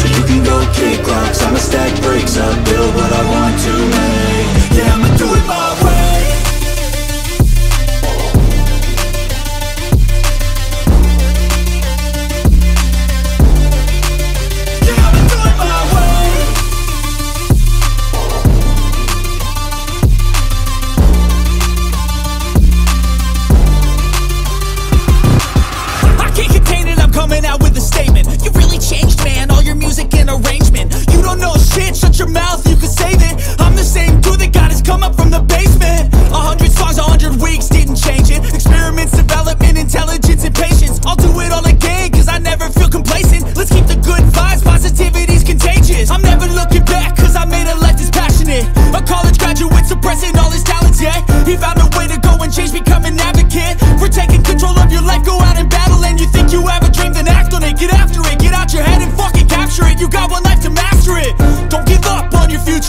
So you can go kick rocks. I'ma stack bricks up, build what I want to make. Yeah, I'ma do it my